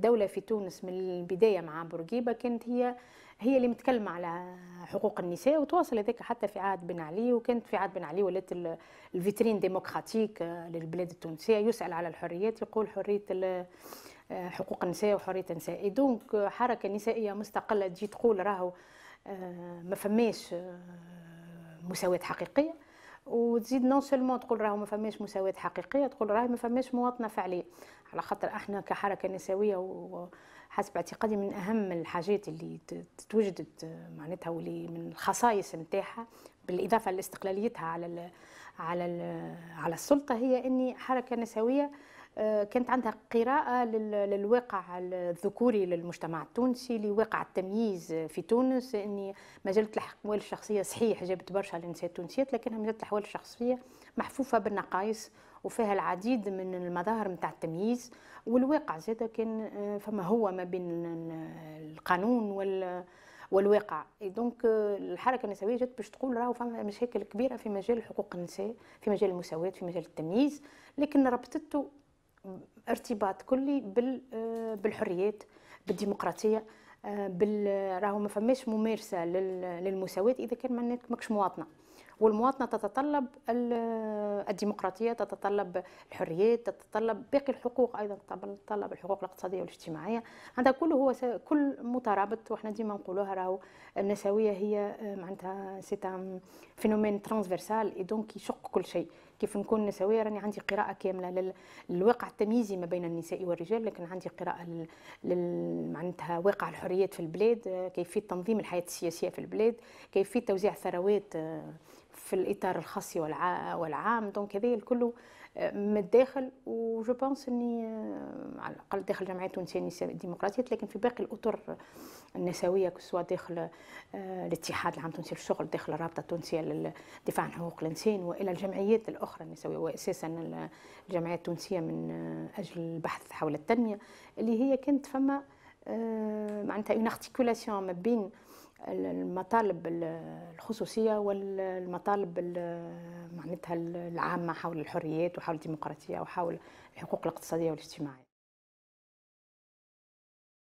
الدولة في تونس من البداية مع بورقيبة كانت هي هي اللي متكلمة على حقوق النساء وتواصل هذاك حتى في عهد بن علي وكانت في عهد بن علي ولات ال vitrine démocratique للبلاد التونسية يسأل على الحريات يقول حرية حقوق النساء وحرية النساء. donc حركة نسائية مستقلة تجي تقول راهو ما فماش مساواة حقيقية. وتزيد non seulement تقول راهو ما فماش مساواة حقيقية تقول راهي ما فماش مواطنة فعلية. على خاطر إحنا كحركة نسوية وحسب اعتقادي من اهم الحاجات اللي توجدت معناتها واللي من الخصائص نتاعها بالإضافة لاستقلاليتها على ال على ال على السلطة هي إني حركة نسوية كانت عندها قراءة للواقع الذكوري للمجتمع التونسي لواقع التمييز في تونس أني مجلة الأحوال الشخصية صحيح جابت برشا للنساء التونسيات لكنها مجلة الأحوال الشخصية محفوفة بالنقائص وفيها العديد من المظاهر نتاع التمييز والواقع زاد كان آه، فما هو ما بين القانون وال والواقع. دونك الحركة النسوية جات باش تقول راهو فما مشاكل كبيرة في مجال حقوق النساء في مجال المساواة في مجال التمييز لكن ربطته ارتباط كلي بالحريات بالديمقراطية بال راهو ما فماش ممارسة للمساواة إذا كان ما ماكش مواطنة. والمواطنة تتطلب الديمقراطية تتطلب الحريات تتطلب باقي الحقوق أيضا تتطلب الحقوق الاقتصادية والاجتماعية. هذا كله هو كل مترابط وحنا ديما نقولوها راهو النسوية هي معناتها c'est phénomène transversal et donc يشق كل شيء. كيف نكون نسويه راني عندي قراءة كاملة للواقع التمييزي ما بين النساء والرجال لكن عندي قراءة معناتها واقع الحريات في البلاد كيفية تنظيم الحياة السياسية في البلاد كيفية توزيع الثروات في الإطار الخاصي والعام. donc هذا الكل متداخل و je pense إني على الأقل داخل الجمعيه التونسيه النساء الديمقراطيه لكن في باقي الأطر النسوية سواء داخل آه، الاتحاد العام التونسي للشغل داخل الرابطة التونسية للدفاع عن حقوق الإنسان وإلى الجمعيات الأخرى النسوية واساسا الجمعية التونسية من آه، أجل البحث حول التنمية اللي هي كانت فما آه، معناتها une articulation ما بين المطالب الخصوصية والمطالب معناتها العامة حول الحريات وحول الديمقراطية وحول الحقوق الاقتصادية والاجتماعية.